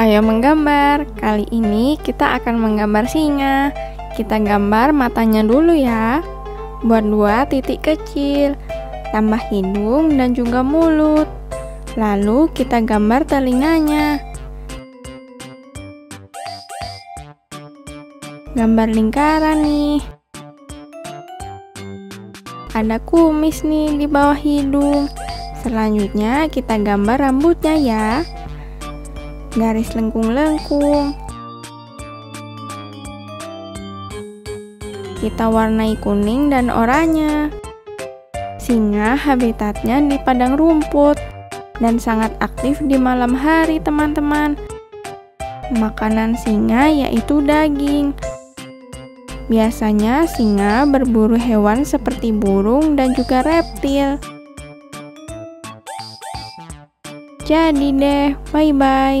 Ayo menggambar. Kali ini kita akan menggambar singa. Kita gambar matanya dulu ya. Buat dua titik kecil, tambah hidung dan juga mulut. Lalu kita gambar telinganya. Gambar lingkaran nih. Ada kumis nih di bawah hidung. Selanjutnya kita gambar rambutnya ya. Garis lengkung-lengkung. Kita warnai kuning dan oranye. Singa habitatnya di padang rumput dan sangat aktif di malam hari, teman-teman. Makanan singa yaitu daging. Biasanya singa berburu hewan seperti burung dan juga reptil. Jadi deh, bye-bye.